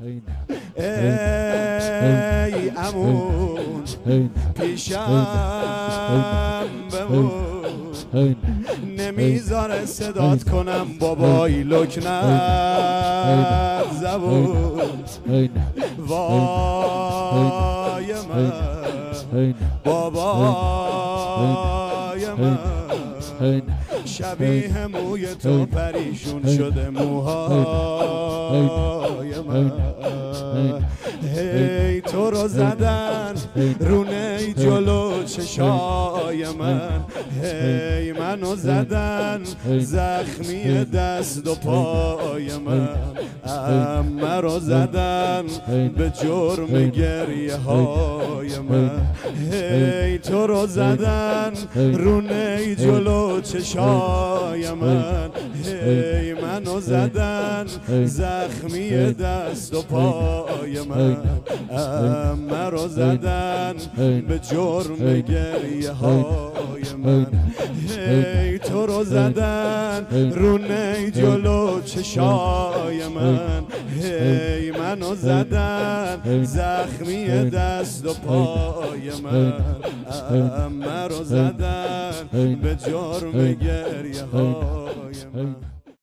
ای امون پیشم بمون نمی‌ذاره صدات کنم بابای لکنت زبون وای من بابای من شبیه موی تو پریشون شده موهای من هی تو رو زدن رونه جلو چشای من هی منو زدن زخمی دست و پای من امه رو زدن به جرم گریه های من هی تو رو زدن رونه جلو چشای من. هی. منو زدن زخمی دست و پای من. رو زدن به جرم گریه های من. هی. تو رو زدن رونه جلو چشای من. هی منو زدن زخمی دست و پای من. امه رو زدن به جرم گریه های من.